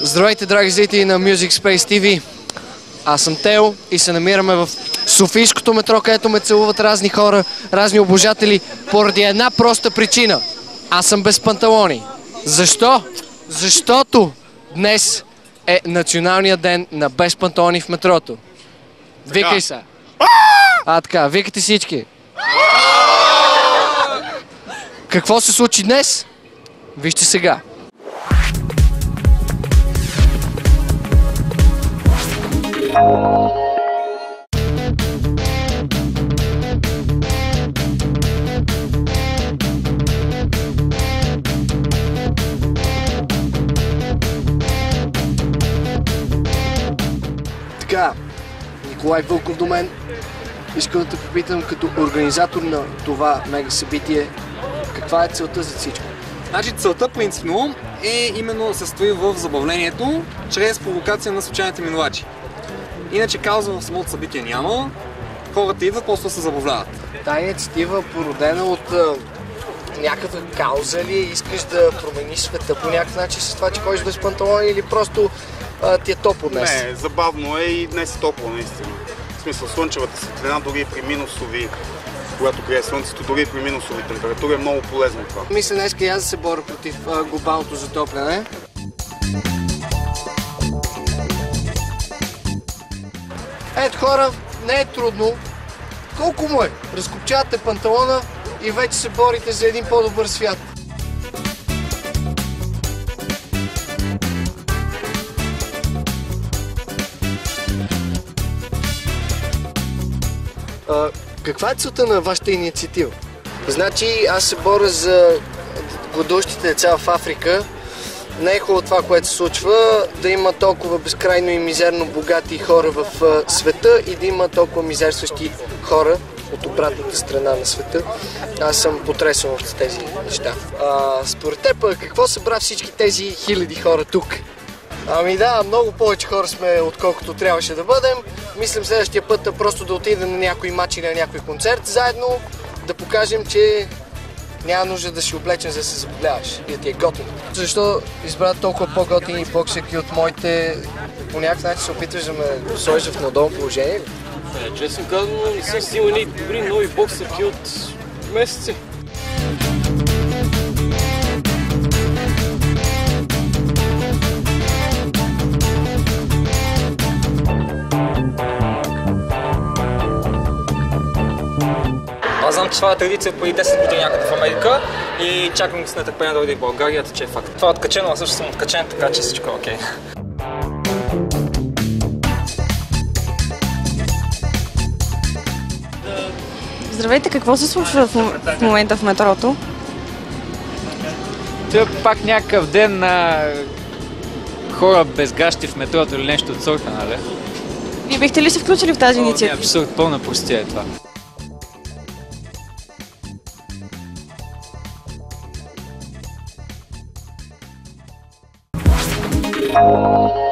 Здравейте, драги зрители на Music Space TV. Аз съм Тео и се намираме в Софийското метро, където ме целуват разни хора, разни обожатели, поради една проста причина. Аз съм без панталони. Защо? Защото днес е националният ден на без панталони в метрото. Викай се. А, така, викайте всички. Какво се случи днес? Вижте сега. Така, Николай Вълков до мен. Искам да те попитам като организатор на това мега събитие, каква е целта за всичко? Значи целта принципно е именно състои в забавлението, чрез провокация на случайните минувачи. Иначе кауза в самото събитие няма, хората идват, просто се забавляват. Тая инициатива породена от някаква кауза ли? Искаш да промениш света по някакъв начин с това, че ходиш без панталони или просто а, ти е топло днес? Не, забавно е и днес е топло наистина. В смисъл, слънчевата светлина дори и при минусови, когато грее слънцето, дори и при минусови температури е много полезно това. Мисля днес и аз да се боря против а, глобалното затопляне. Ето хора, не е трудно. Колко му е? Разкопчавате панталона и вече се борите за един по-добър свят. А, каква е целта на вашата инициатива? Значи аз се боря за гладущите деца в Африка. Не е хубаво това, което се случва, да има толкова безкрайно и мизерно богати хора в света и да има толкова мизерстващи хора от обратната страна на света. Аз съм потресен от тези неща. А, според теб, какво събра всички тези хиляди хора тук? Ами да, много повече хора сме, отколкото трябваше да бъдем. Мислим следващия път просто да отидем на някой матч или на някой концерт заедно, да покажем, че няма нужда да си облечен, за да се забавляваш и да ти е готино. Защо избра толкова по-готини боксерки от моите? По някакъв начин се опитваш да ме сложиш в надолно положение? Е, честно казано, не съм снимал едни добри нови боксерки от месеци. Аз знам, че това е традиция от преди 10 години някъде в Америка и чакам с нетърпение да дойде в България, че е факт. Това е откачено, аз също съм откачен, така че всичко е окей. Здравейте, какво се случва в, момента в метрото? Това е пак някакъв ден на хора без гащи в метрото или нещо от сорта, нали? Вие бихте ли се включили в тази инициатива? абсурд, пълна простия е това. Música